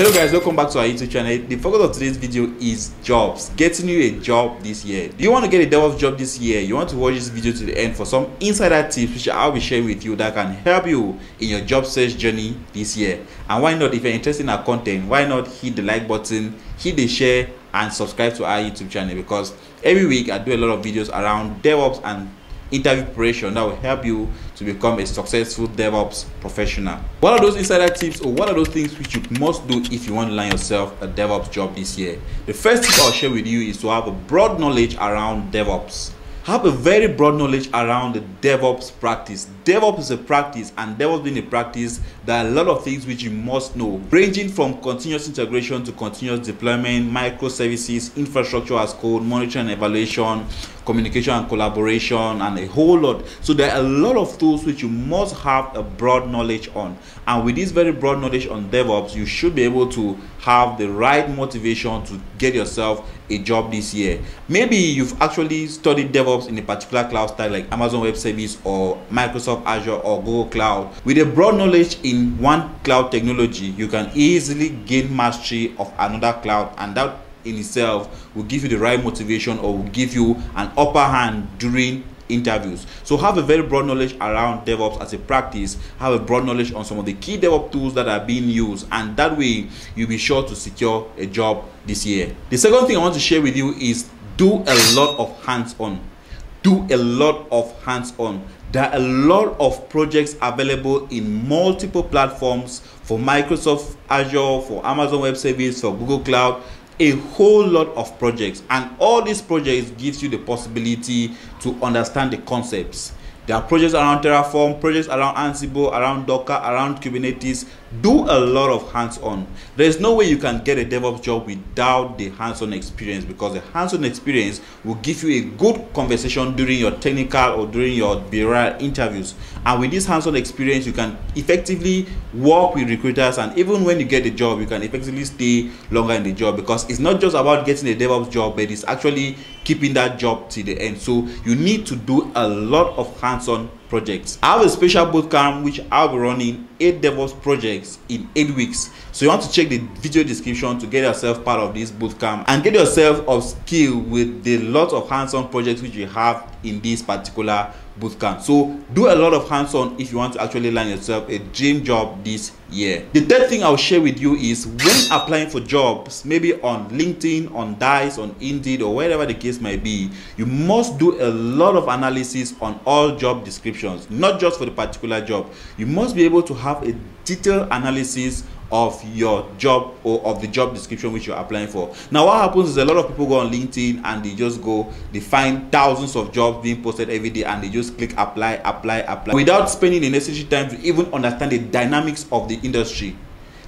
Hello guys, welcome back to our YouTube channel. The focus of today's video is jobs. Getting you a job this year. Do you want to get a DevOps job this year? You want to watch this video to the end for some insider tips which I'll be sharing with you that can help you in your job search journey this year. And why not, if you're interested in our content, why not hit the like button, hit the share and subscribe to our YouTube channel because every week I do a lot of videos around DevOps and interview preparation that will help you to become a successful DevOps professional. What are those insider tips or what are those things which you must do if you want to land yourself a DevOps job this year? The first tip I'll share with you is to have a broad knowledge around DevOps have a very broad knowledge around the DevOps practice. DevOps is a practice, and DevOps being a practice, there are a lot of things which you must know, ranging from continuous integration to continuous deployment, microservices, infrastructure as code, monitoring and evaluation, communication and collaboration, and a whole lot. So there are a lot of tools which you must have a broad knowledge on. And with this very broad knowledge on DevOps, you should be able to have the right motivation to get yourself a job this year. Maybe you've actually studied DevOps in a particular cloud style like Amazon Web Service or Microsoft Azure or Google Cloud. With a broad knowledge in one cloud technology, you can easily gain mastery of another cloud and that in itself will give you the right motivation or will give you an upper hand during interviews. So have a very broad knowledge around DevOps as a practice, have a broad knowledge on some of the key DevOps tools that are being used, and that way you'll be sure to secure a job this year. The second thing I want to share with you is do a lot of hands-on. Do a lot of hands-on. There are a lot of projects available in multiple platforms for Microsoft Azure, for Amazon Web Service, for Google Cloud a whole lot of projects and all these projects gives you the possibility to understand the concepts there are projects around terraform projects around ansible around docker around kubernetes. Do a lot of hands-on. There's no way you can get a devops job without the hands-on experience because the hands-on experience will give you a good conversation during your technical or during your behavioral interviews. And with this hands-on experience you can effectively work with recruiters and even when you get the job you can effectively stay longer in the job. Because it's not just about getting a devops job but it's actually keeping that job till the end so you need to do a lot of hands-on projects. I have a special bootcamp which I'll be running eight DevOps projects in eight weeks. So you want to check the video description to get yourself part of this bootcamp and get yourself of skill with the lot of hands-on projects which you have in this particular bootcamp. So do a lot of hands-on if you want to actually land yourself a dream job this year. The third thing I'll share with you is when applying for jobs, maybe on LinkedIn, on Dice, on Indeed, or wherever the case might be, you must do a lot of analysis on all job descriptions, not just for the particular job. You must be able to have a detailed analysis of your job or of the job description which you're applying for. Now, what happens is a lot of people go on LinkedIn and they just go, they find thousands of jobs being posted every day and they just click apply, apply, apply without spending the necessary time to even understand the dynamics of the industry.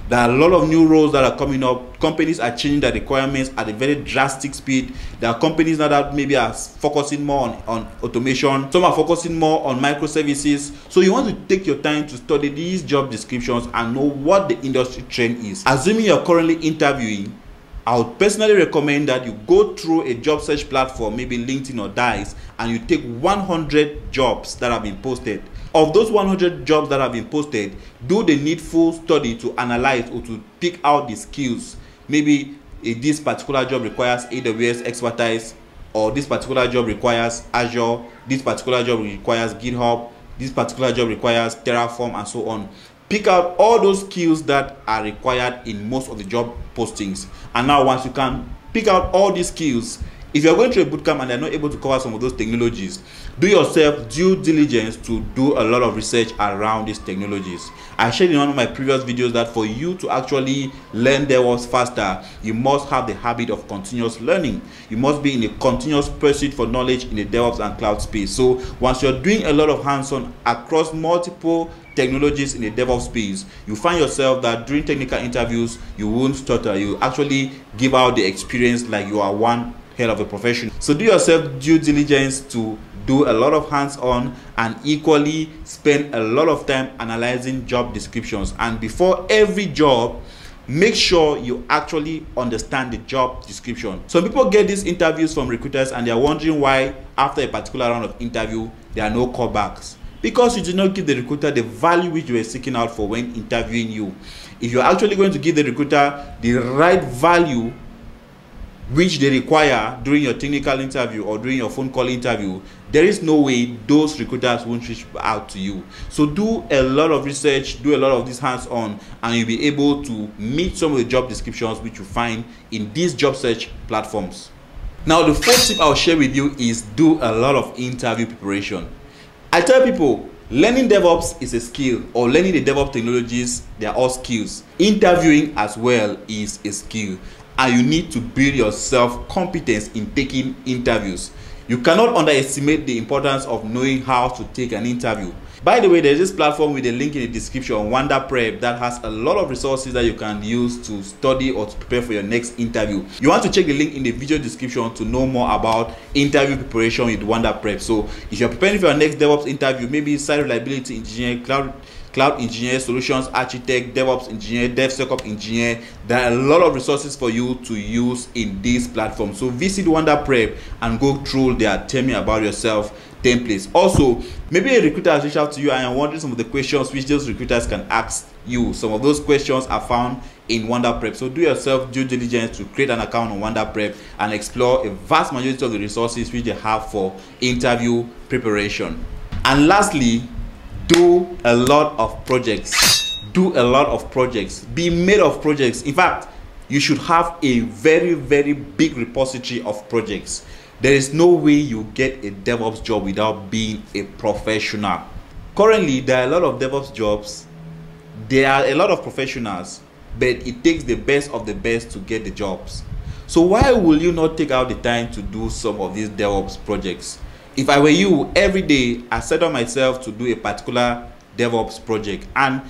There are a lot of new roles that are coming up. Companies are changing their requirements at a very drastic speed. There are companies now that maybe are focusing more on, on automation. Some are focusing more on microservices. So you want to take your time to study these job descriptions and know what the industry trend is. Assuming you're currently interviewing, I would personally recommend that you go through a job search platform, maybe LinkedIn or Dice, and you take 100 jobs that have been posted. Of those 100 jobs that have been posted, do the needful study to analyze or to pick out the skills. Maybe if this particular job requires AWS expertise, or this particular job requires Azure, this particular job requires GitHub, this particular job requires Terraform, and so on pick out all those skills that are required in most of the job postings and now once you can pick out all these skills if you're going through a bootcamp and they're not able to cover some of those technologies do yourself due diligence to do a lot of research around these technologies. I shared in one of my previous videos that for you to actually learn DevOps faster you must have the habit of continuous learning. You must be in a continuous pursuit for knowledge in the DevOps and cloud space. So once you're doing a lot of hands-on across multiple technologies in the DevOps space, you find yourself that during technical interviews, you won't stutter. You actually give out the experience like you are one hell of a profession. So do yourself due diligence to do a lot of hands-on and equally spend a lot of time analyzing job descriptions. And before every job, make sure you actually understand the job description. Some people get these interviews from recruiters and they're wondering why after a particular round of interview, there are no callbacks because you did not give the recruiter the value which you were seeking out for when interviewing you if you're actually going to give the recruiter the right value which they require during your technical interview or during your phone call interview there is no way those recruiters won't reach out to you. So do a lot of research do a lot of this hands on and you'll be able to meet some of the job descriptions which you find in these job search platforms. Now the fourth tip i'll share with you is do a lot of interview preparation. I tell people learning devops is a skill or learning the devops technologies they are all skills. Interviewing as well is a skill and you need to build your self competence in taking interviews. You cannot underestimate the importance of knowing how to take an interview. By the way there's this platform with a link in the description wonder prep that has a lot of resources that you can use to study or to prepare for your next interview. You want to check the link in the video description to know more about interview preparation with wonder prep so if you're preparing for your next devops interview maybe site reliability engineer cloud cloud engineer, solutions architect, DevOps engineer, DevSecOps engineer. There are a lot of resources for you to use in this platform. So visit Wandaprep and go through their tell me about yourself templates. Also, maybe a recruiter has reached out to you and you're wondering some of the questions which those recruiters can ask you. Some of those questions are found in Wandaprep. So do yourself due diligence to create an account on Wandaprep and explore a vast majority of the resources which they have for interview preparation. And lastly, do a lot of projects. Do a lot of projects. Be made of projects. In fact you should have a very very big repository of projects. There is no way you get a devops job without being a professional. Currently there are a lot of devops jobs. There are a lot of professionals but it takes the best of the best to get the jobs. So why will you not take out the time to do some of these devops projects if i were you every day i set on myself to do a particular devops project. And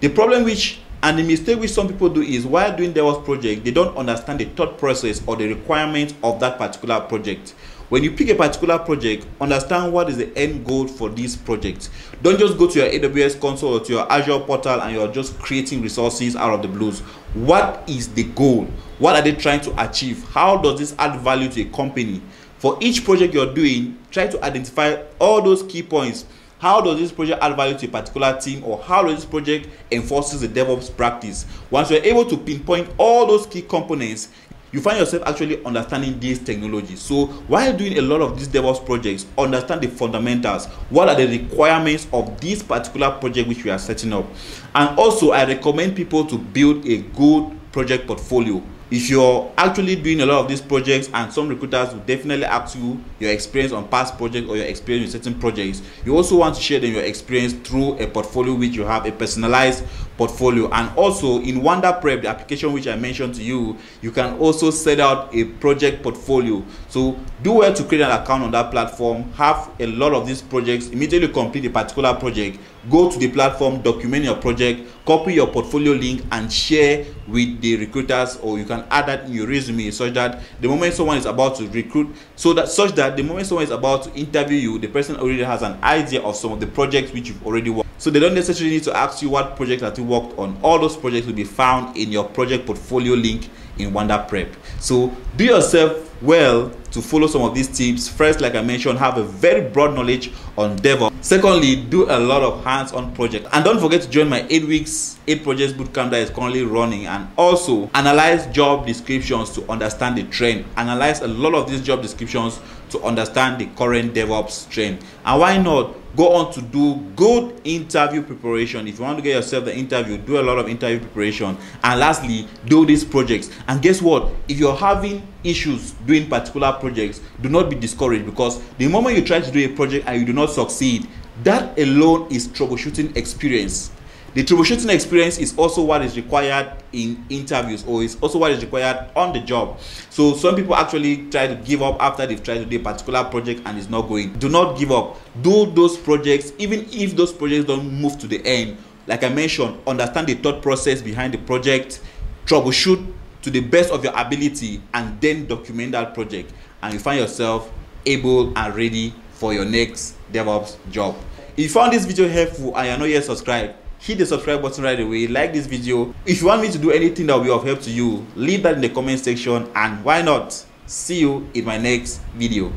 the problem which and the mistake which some people do is while doing devops project they don't understand the thought process or the requirements of that particular project. When you pick a particular project understand what is the end goal for this project. Don't just go to your aws console or to your azure portal and you're just creating resources out of the blues. What is the goal? What are they trying to achieve? How does this add value to a company for each project you're doing try to identify all those key points. How does this project add value to a particular team or how does this project enforces the devops practice? Once you're able to pinpoint all those key components you find yourself actually understanding these technologies. So while doing a lot of these devops projects understand the fundamentals. What are the requirements of this particular project which we are setting up? And also i recommend people to build a good project portfolio if you're actually doing a lot of these projects and some recruiters will definitely ask you your experience on past projects or your experience with certain projects you also want to share them your experience through a portfolio which you have a personalized portfolio. And also in Wandaprep the application which i mentioned to you you can also set out a project portfolio. So do well to create an account on that platform. Have a lot of these projects. Immediately complete a particular project. Go to the platform document your project copy your portfolio link and share with the recruiters or you can add that in your resume such that the moment someone is about to recruit so that such that the moment someone is about to interview you the person already has an idea of some of the projects which you've already worked so they don't necessarily need to ask you what project that you worked on. All those projects will be found in your project portfolio link in Wandaprep. So do yourself well to follow some of these tips. First like i mentioned have a very broad knowledge on devops. Secondly do a lot of hands-on projects. And don't forget to join my eight weeks eight projects bootcamp that is currently running. And also analyze job descriptions to understand the trend. Analyze a lot of these job descriptions to understand the current devops trend. And why not go on to do good interview preparation? If you want to get yourself the interview do a lot of interview preparation. And lastly do these projects. And guess what? If you're having issues doing particular projects do not be discouraged because the moment you try to do a project and you do not succeed that alone is troubleshooting experience the troubleshooting experience is also what is required in interviews or is also what is required on the job. So some people actually try to give up after they've tried to do a particular project and it's not going. Do not give up. Do those projects even if those projects don't move to the end like i mentioned understand the thought process behind the project troubleshoot to the best of your ability and then document that project and you find yourself able and ready for your next devops job. If you found this video helpful and you're not yet subscribed hit the subscribe button right away like this video. If you want me to do anything that will be of help to you leave that in the comment section and why not? See you in my next video